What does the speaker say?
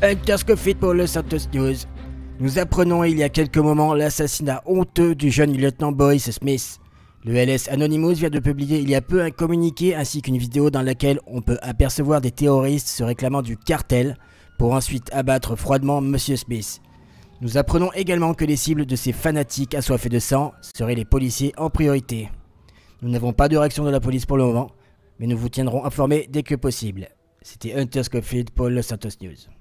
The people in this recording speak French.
Interscofield pour le Santos News. Nous apprenons il y a quelques moments l'assassinat honteux du jeune lieutenant Boris Smith. Le LS Anonymous vient de publier il y a peu un communiqué ainsi qu'une vidéo dans laquelle on peut apercevoir des terroristes se réclamant du cartel pour ensuite abattre froidement Monsieur Smith. Nous apprenons également que les cibles de ces fanatiques assoiffés de sang seraient les policiers en priorité. Nous n'avons pas de réaction de la police pour le moment, mais nous vous tiendrons informés dès que possible. C'était Hunter Scofield pour le Santos News.